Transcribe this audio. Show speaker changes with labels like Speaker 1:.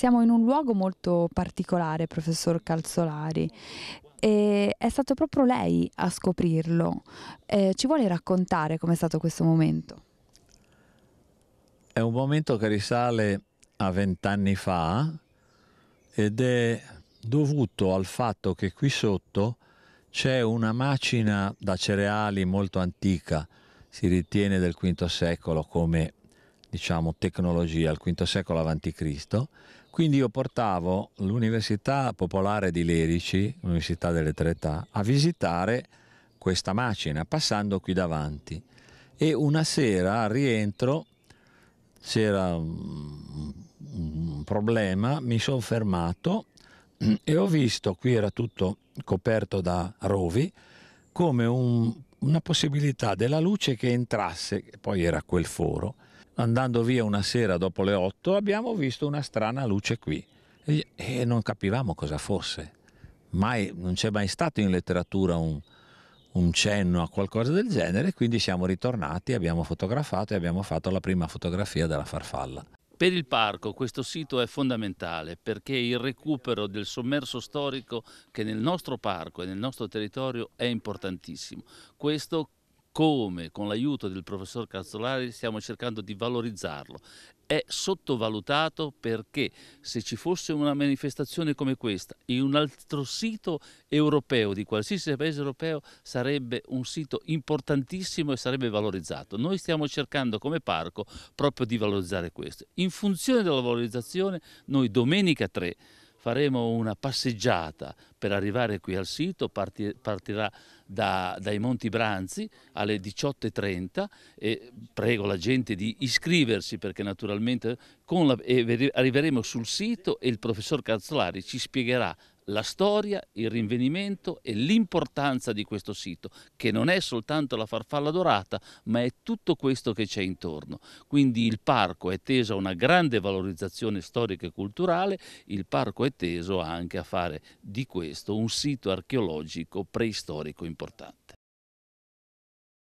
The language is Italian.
Speaker 1: Siamo in un luogo molto particolare, professor Calzolari, e è stato proprio lei a scoprirlo. Eh, ci vuole raccontare com'è stato questo momento?
Speaker 2: È un momento che risale a vent'anni fa ed è dovuto al fatto che qui sotto c'è una macina da cereali molto antica, si ritiene del V secolo come diciamo, tecnologia, al V secolo a.C. Quindi io portavo l'Università Popolare di Lerici, l'Università delle Tre Età, a visitare questa macina, passando qui davanti. E una sera al rientro c'era un, problema, mi sono fermato e ho visto, qui era tutto coperto da rovi, come un, una possibilità della luce che entrasse, poi era quel foro, andando via una sera dopo le otto abbiamo visto una strana luce qui e, non capivamo cosa fosse. Mai, non c'è mai stato in letteratura un, un cenno a qualcosa del genere, quindi siamo ritornati, abbiamo fotografato e abbiamo fatto la prima fotografia della farfalla.
Speaker 3: Per il parco questo sito è fondamentale perché il recupero del sommerso storico che nel nostro parco e nel nostro territorio è importantissimo. Questo come con l'aiuto del professor Cazzolari stiamo cercando di valorizzarlo. È sottovalutato perché se ci fosse una manifestazione come questa in un altro sito europeo, di qualsiasi paese europeo, sarebbe un sito importantissimo e sarebbe valorizzato. Noi stiamo cercando come parco proprio di valorizzare questo. In funzione della valorizzazione, noi domenica 3 faremo una passeggiata per arrivare qui al sito, parti, partirà da, dai Monti Branzi alle 18.30 e prego la gente di iscriversi perché naturalmente la, arriveremo sul sito e il professor Cazzolari ci spiegherà la storia, il rinvenimento e l'importanza di questo sito, che non è soltanto la farfalla dorata, ma è tutto questo che c'è intorno. Quindi il parco è teso a una grande valorizzazione storica e culturale, il parco è teso anche a fare di questo un sito archeologico preistorico importante.